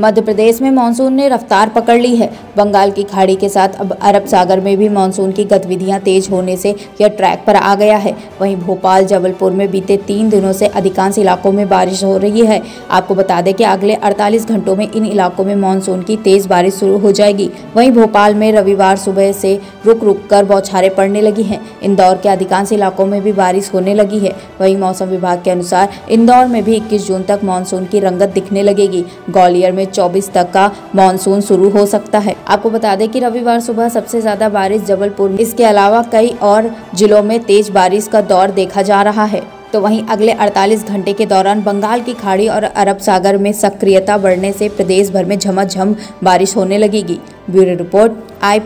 मध्य प्रदेश में मानसून ने रफ्तार पकड़ ली है। बंगाल की खाड़ी के साथ अब अरब सागर में भी मानसून की गतिविधियाँ तेज होने से यह ट्रैक पर आ गया है। वहीं भोपाल, जबलपुर में बीते तीन दिनों से अधिकांश इलाकों में बारिश हो रही है। आपको बता दें कि अगले 48 घंटों में इन इलाकों में मानसून की तेज बारिश शुरू हो जाएगी। वहीं भोपाल में रविवार सुबह से रुक रुक कर बौछारें पड़ने लगी हैं। इंदौर के अधिकांश इलाकों में भी बारिश होने लगी है। वहीं मौसम विभाग के अनुसार इंदौर में भी इक्कीस जून तक मानसून की रंगत दिखने लगेगी। ग्वालियर में 24 तक का मानसून शुरू हो सकता है। आपको बता दें कि रविवार सुबह सबसे ज़्यादा बारिश जबलपुर, इसके अलावा कई और जिलों में तेज बारिश का दौर देखा जा रहा है। तो वहीं अगले 48 घंटे के दौरान बंगाल की खाड़ी और अरब सागर में सक्रियता बढ़ने से प्रदेश भर में झमाझम बारिश होने लगेगी। ब्यूरो रिपोर्ट आई